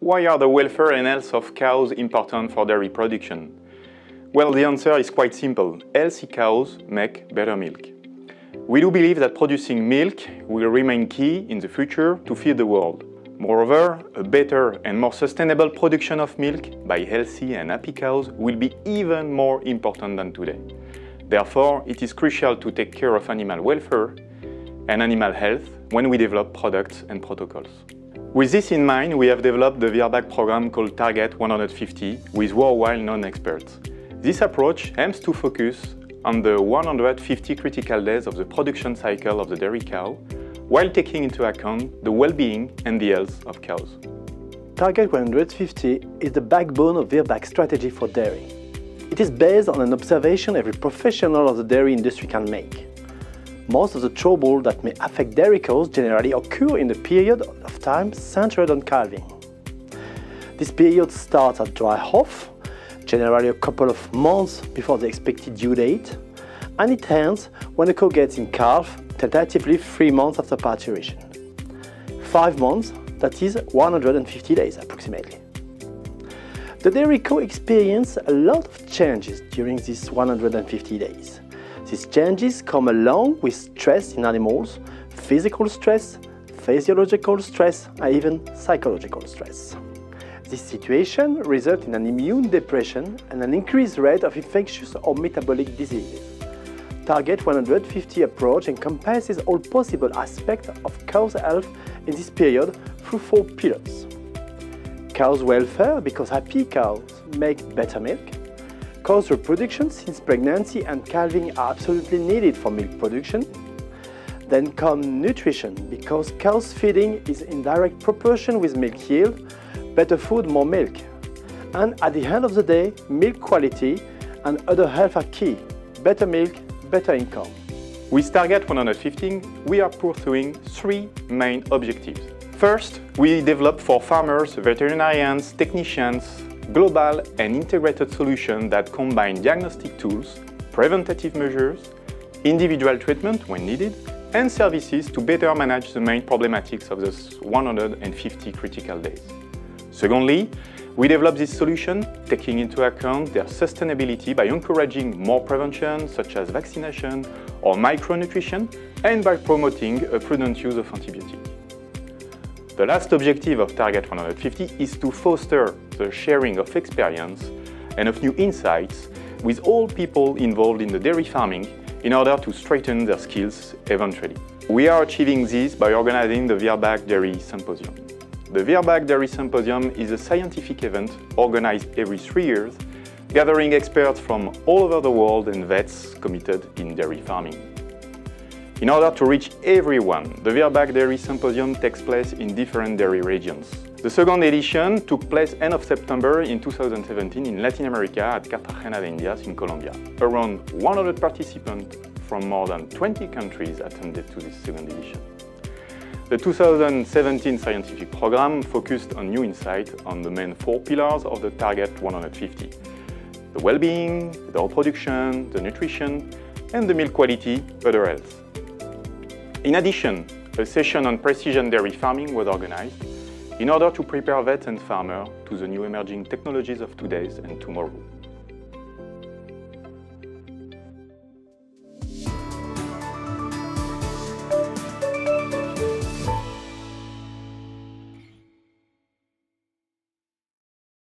Why are the welfare and health of cows important for dairy production? Well, the answer is quite simple. Healthy cows make better milk. We do believe that producing milk will remain key in the future to feed the world. Moreover, a better and more sustainable production of milk by healthy and happy cows will be even more important than today. Therefore, it is crucial to take care of animal welfare and animal health when we develop products and protocols. With this in mind, we have developed the Virbac program called Target 150 with worldwide non-experts. This approach aims to focus on the 150 critical days of the production cycle of the dairy cow, while taking into account the well-being and the health of cows. Target 150 is the backbone of Virbac's strategy for dairy. It is based on an observation every professional of the dairy industry can make. Most of the trouble that may affect dairy cows generally occur in the period of time centered on calving. This period starts at dry off, generally a couple of months before the expected due date, and it ends when the cow gets in calf, tentatively three months after parturition. Five months, that is 150 days approximately. The dairy cow experience a lot of changes during these 150 days. These changes come along with stress in animals, physical stress, physiological stress, and even psychological stress. This situation results in an immune depression and an increased rate of infectious or metabolic diseases. Target 150 approach encompasses all possible aspects of cow's health in this period through four pillars. Cow's welfare, because happy cows make better milk cause reproduction since pregnancy and calving are absolutely needed for milk production. Then come nutrition because cow's feeding is in direct proportion with milk yield, better food, more milk. And at the end of the day, milk quality and udder health are key. Better milk, better income. With Target 150, we are pursuing three main objectives. First, we develop for farmers, veterinarians, technicians, global and integrated solution that combine diagnostic tools, preventative measures, individual treatment when needed, and services to better manage the main problematics of those 150 critical days. Secondly, we develop this solution taking into account their sustainability by encouraging more prevention, such as vaccination or micronutrition, and by promoting a prudent use of antibiotics. The last objective of Target 150 is to foster the sharing of experience and of new insights with all people involved in the dairy farming in order to strengthen their skills eventually. We are achieving this by organizing the Virbac Dairy Symposium. The Virbac Dairy Symposium is a scientific event organized every three years, gathering experts from all over the world and vets committed in dairy farming. In order to reach everyone, the Virbac Dairy Symposium takes place in different dairy regions. The second edition took place end of September in 2017 in Latin America at Cartagena de Indias in Colombia. Around 100 participants from more than 20 countries attended to this second edition. The 2017 scientific program focused on new insight on the main four pillars of the Target 150. The well-being, the reproduction, the nutrition, and the milk quality, udder health. In addition, a session on precision dairy farming was organized in order to prepare vets and farmers to the new emerging technologies of today and tomorrow.